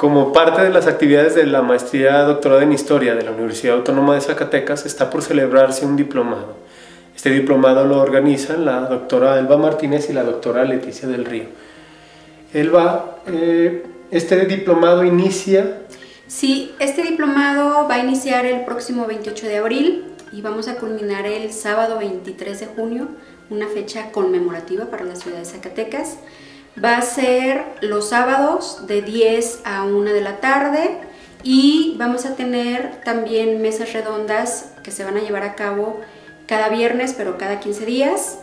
Como parte de las actividades de la maestría doctorada en Historia de la Universidad Autónoma de Zacatecas, está por celebrarse un diplomado. Este diplomado lo organizan la doctora Elba Martínez y la doctora Leticia del Río. Elba, eh, este diplomado inicia... Sí, este diplomado va a iniciar el próximo 28 de abril y vamos a culminar el sábado 23 de junio, una fecha conmemorativa para la ciudad de Zacatecas. Va a ser los sábados de 10 a 1 de la tarde y vamos a tener también mesas redondas que se van a llevar a cabo cada viernes, pero cada 15 días,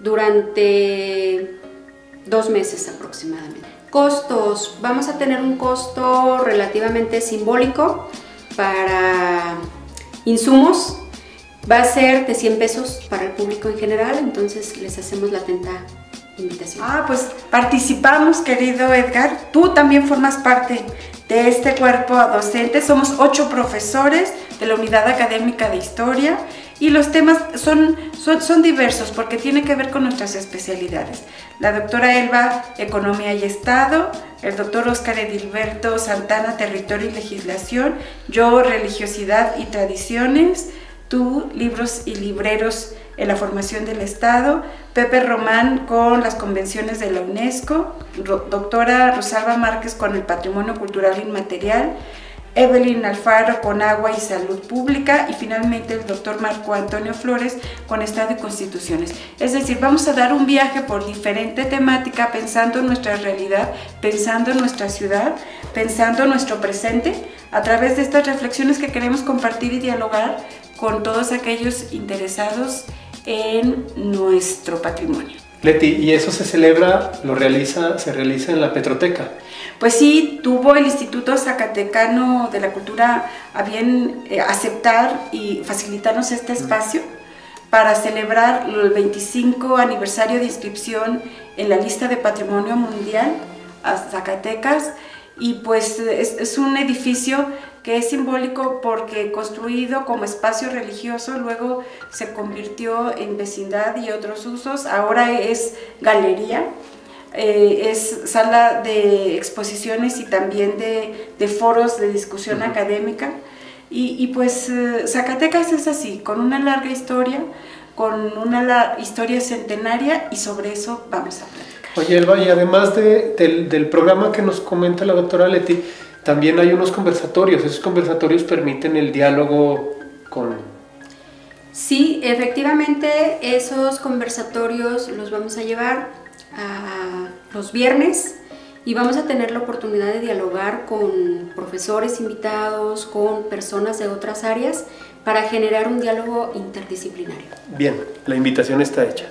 durante dos meses aproximadamente. Costos, vamos a tener un costo relativamente simbólico para insumos. Va a ser de 100 pesos para el público en general, entonces les hacemos la atenta Ah, pues participamos, querido Edgar. Tú también formas parte de este cuerpo docente. Somos ocho profesores de la Unidad Académica de Historia y los temas son, son, son, diversos porque tiene que ver con nuestras especialidades. La doctora Elba, Economía y Estado, el doctor Oscar Edilberto Santana, Territorio y Legislación, yo, Religiosidad y Tradiciones, tú, Libros y Libreros en la formación del Estado, Pepe Román con las convenciones de la UNESCO, doctora Rosalba Márquez con el Patrimonio Cultural Inmaterial, Evelyn Alfaro con Agua y Salud Pública y finalmente el doctor Marco Antonio Flores con Estado y Constituciones. Es decir, vamos a dar un viaje por diferente temática pensando en nuestra realidad, pensando en nuestra ciudad, pensando en nuestro presente a través de estas reflexiones que queremos compartir y dialogar con todos aquellos interesados en nuestro patrimonio. Leti, ¿y eso se celebra, lo realiza, se realiza en la Petroteca? Pues sí, tuvo el Instituto Zacatecano de la Cultura a bien eh, aceptar y facilitarnos este espacio para celebrar el 25 aniversario de inscripción en la lista de Patrimonio Mundial a Zacatecas y pues es, es un edificio que es simbólico porque construido como espacio religioso, luego se convirtió en vecindad y otros usos, ahora es galería, eh, es sala de exposiciones y también de, de foros de discusión académica. Y, y pues eh, Zacatecas es así, con una larga historia, con una historia centenaria y sobre eso vamos a platicar. Oye, Elba, y además de, del, del programa que nos comenta la doctora Leti, también hay unos conversatorios, esos conversatorios permiten el diálogo con... Sí, efectivamente, esos conversatorios los vamos a llevar a los viernes y vamos a tener la oportunidad de dialogar con profesores invitados, con personas de otras áreas para generar un diálogo interdisciplinario. Bien, la invitación está hecha.